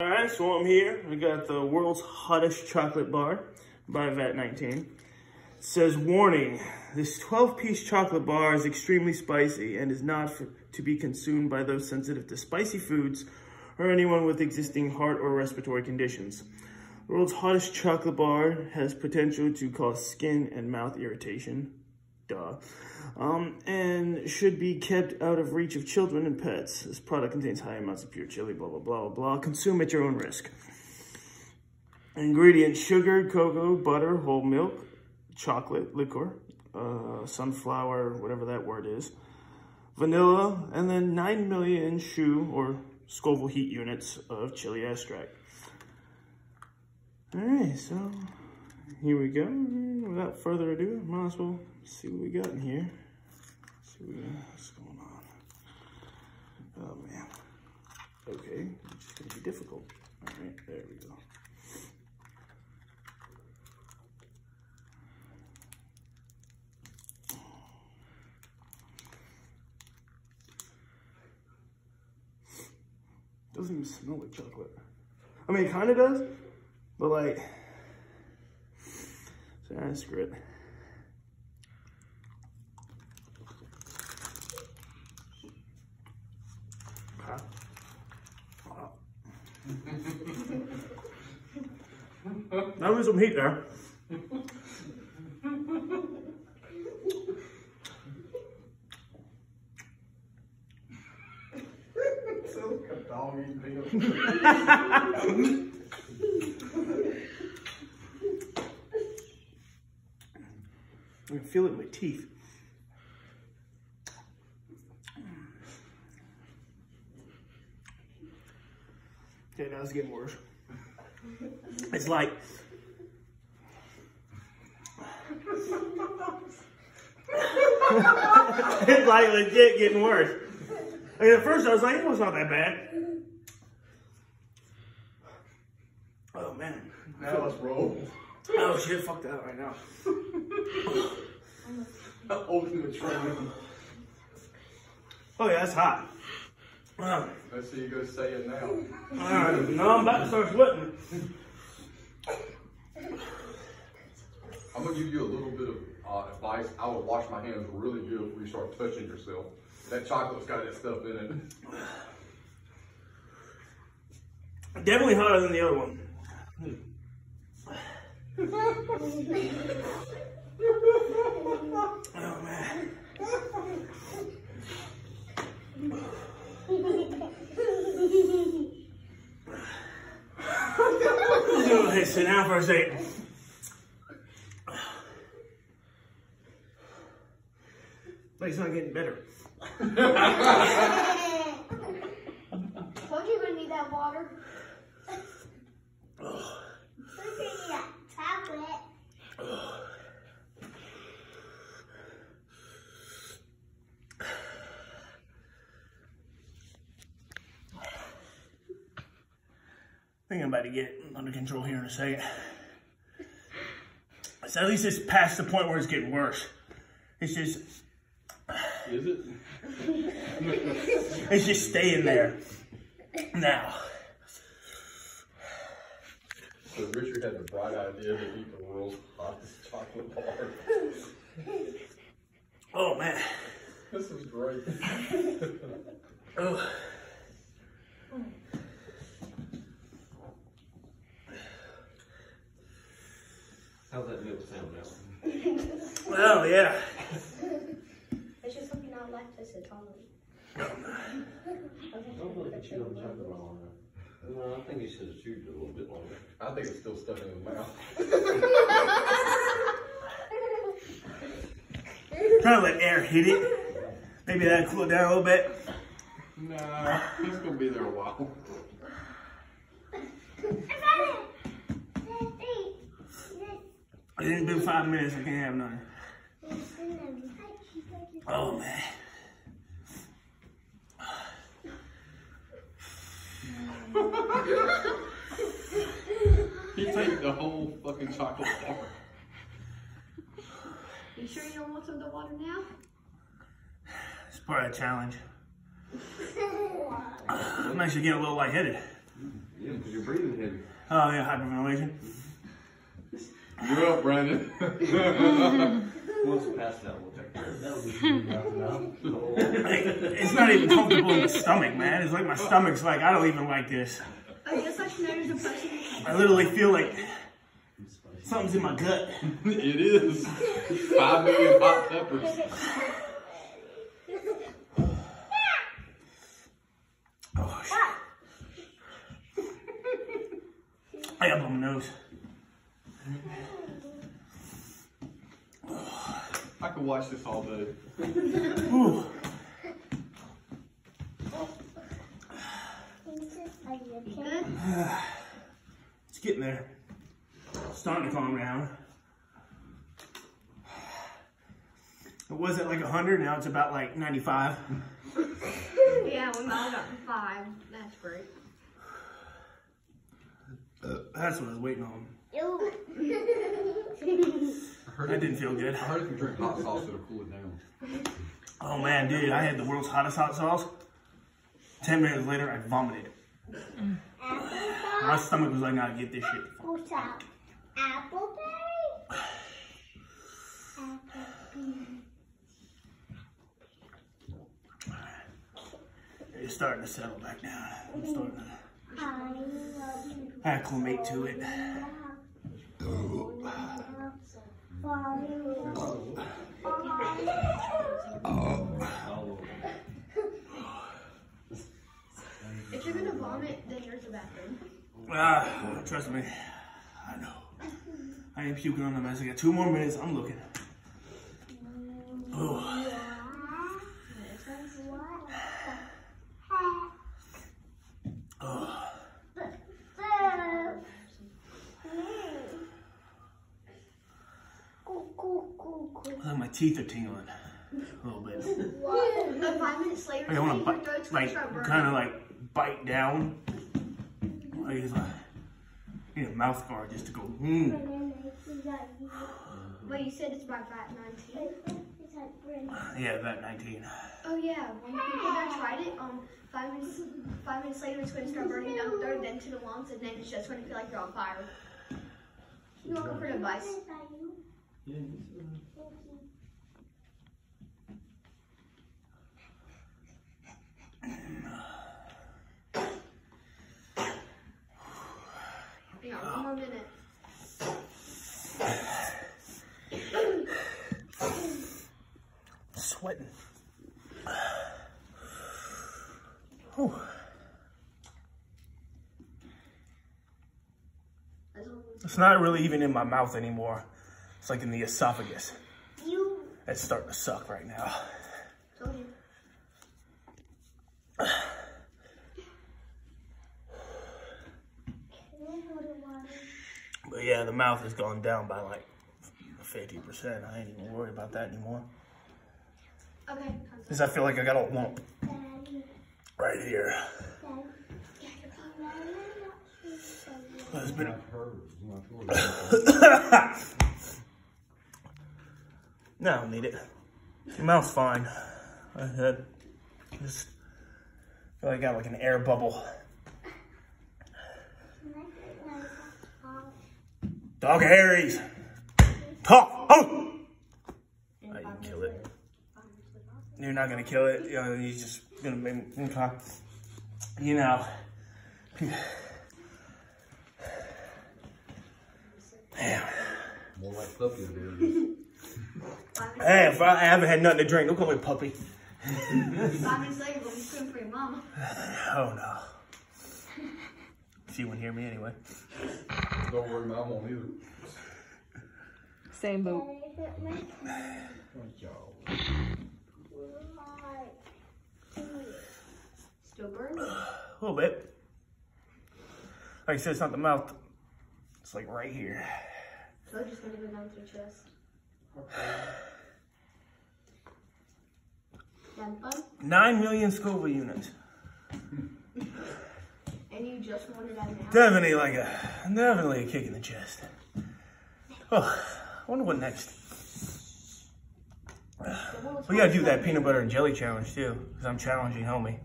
All right, so I'm here. We got the world's hottest chocolate bar by VAT19. It says, warning, this 12-piece chocolate bar is extremely spicy and is not for, to be consumed by those sensitive to spicy foods or anyone with existing heart or respiratory conditions. The world's hottest chocolate bar has potential to cause skin and mouth irritation, duh, um, and should be kept out of reach of children and pets. This product contains high amounts of pure chili, blah, blah, blah, blah. Consume at your own risk. Ingredients, sugar, cocoa, butter, whole milk, chocolate, liquor, uh, sunflower, whatever that word is, vanilla, and then 9 million Shu or Scoville heat units of chili extract. All right, so here we go. Without further ado, might as well see what we got in here. See what's going on. Oh man. Okay, it's gonna be difficult. All right, there we go. Doesn't even smell like chocolate. I mean, it kind of does, but like, so I screw it. Now there's some heat there. Sounds like a dog eating I can feel it in my teeth. Okay, now it's getting worse. It's like it's like legit getting worse. I mean, at first I was like, it was not that bad. Oh man. Now let's roll. Oh shit, fuck that right now. Ultimate training. Oh yeah, that's hot. Uh, Let's see you go say it now. all right, now I'm about to start sweating. I'm gonna give you a little bit of uh, advice. I would wash my hands really good before you start touching yourself. That chocolate's got that stuff in it. Definitely hotter than the other one. Oh man. Okay, sit down for a second. But it's not getting better. Told you gonna need that water. Told you need that tablet. I think I'm about to get under control here in a second. So at least it's past the point where it's getting worse. It's just, Is it? it's just staying there. Now. So Richard had the bright idea to eat the world's hottest chocolate bar. Oh man. This is great. Oh. How's that milk sound now? Well, yeah. It's just something I like to sit on. Don't look at you on the chocolate bar on. No, I think he should have chewed it a little bit longer. I think it's still stuck in his mouth. Trying to let air hit it. Maybe that'll cool it down a little bit. Nah, he's gonna be there a while. It ain't been five minutes. I can't have none. Oh man. He take the whole fucking chocolate bar. You sure you don't want some of the water now? It's part of the challenge. I'm actually getting a little lightheaded. Yeah, because you're breathing heavy. Oh yeah, hyperventilation. You're up, Brandon. Once it passes out, we'll take care of it. Like, it's not even comfortable in the stomach, man. It's like my stomach's like I don't even like this. I guess like Schneider's a person. I literally feel like something's in my gut. it is. Five million hot peppers. Oh shit. I got my nose. I could watch this all day. Ooh. Are you okay? It's getting there. Starting to calm down. It was at like 100, now it's about like 95. Yeah, we all got five. That's great. Uh, that's what I was waiting on. I That didn't feel good. I heard if you drink hot sauce, it'll cool it down. Oh man, dude, I had the world's hottest hot sauce. 10 minutes later, I vomited. Mm. My stomach was like, I gotta get this shit. What's up? Appleberry? It's starting to settle back down. I'm starting to Appleberry. acclimate to it. If you're gonna vomit, then there's the bathroom. Ah, trust me. I know. I ain't puking on the mess. I got two more minutes. I'm looking. Oh, like my teeth are tingling a little bit. Five minutes later, I want to bite, like kind of like bite down. Like it's like I need a mouth guard just to go. Mm. But you said it's by VAT 19. Yeah, that 19. Oh yeah, when people that tried it, um, five minutes, five minutes later it's going to start burning down the throat, then to the lungs, and then it's just going to feel like you're on fire. You're welcome for the advice. Yeah, one minute. Sweating. Whew. It's not really even in my mouth anymore. It's like in the esophagus. You It's starting to suck right now. told you. But yeah, the mouth has gone down by like 50%. I ain't even worried about that anymore. Okay. Because I feel like I got a lump right here. But It's been, no, I don't need it. Your mouth's fine. I had just feel like I got like an air bubble. Dog Harry's. Talk. Oh! I can kill it. You're not gonna kill it. You know, you're just gonna make me talk. You know. Damn. More like puppy beer. Hey, if I haven't had nothing to drink, don't call me puppy. Five minutes later, we'll be screaming for your mama. Oh no. She wouldn't hear me anyway. Don't worry, mom won't either. Same boat. Still burning? A little bit. Like I said, it's not the mouth. It's like right here. So I'm just gonna go down to your chest. Having? Nine million Scoville units. And you just wanted that now? Definitely like a, definitely a kick in the chest. Oh, I wonder what next. We gotta do that peanut butter and jelly challenge too, because I'm challenging homie.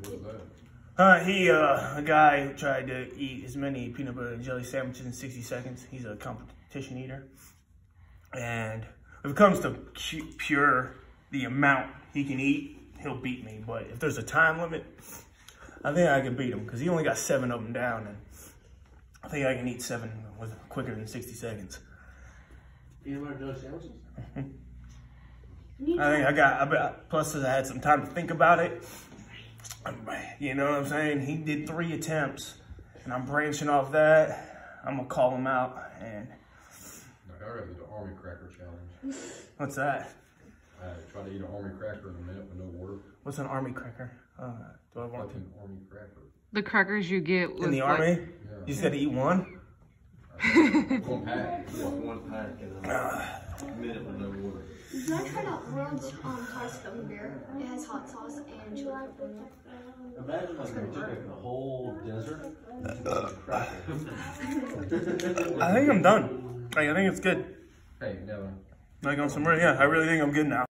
What is that? Uh, he, uh, a guy who tried to eat as many peanut butter and jelly sandwiches in 60 seconds. He's a competition eater. And if it comes to pure, the amount he can eat, he'll beat me. But if there's a time limit, I think I can beat him because he only got seven of them down. And I think I can eat seven with quicker than 60 seconds. Peanut butter jelly sandwiches? You I think I got, I bet, plus I had some time to think about it. You know what I'm saying? He did three attempts, and I'm branching off that. I'm gonna call him out. And Like, I read the army cracker challenge. what's that? I try to eat an army cracker in a minute with no water. What's an army cracker? Uh, do I want Like an army cracker. The crackers you get in the like, army? Yeah. You just gotta eat one. One pack. One pack in a minute with no water. Did I try out World's um, Hottest Gummy Bear? It has hot sauce and chili pepper. Imagine like you took the whole desert and took a cracker. I think I'm done. Like, I think it's good. Hey, Nevin. Like on some, yeah, I really think I'm good now.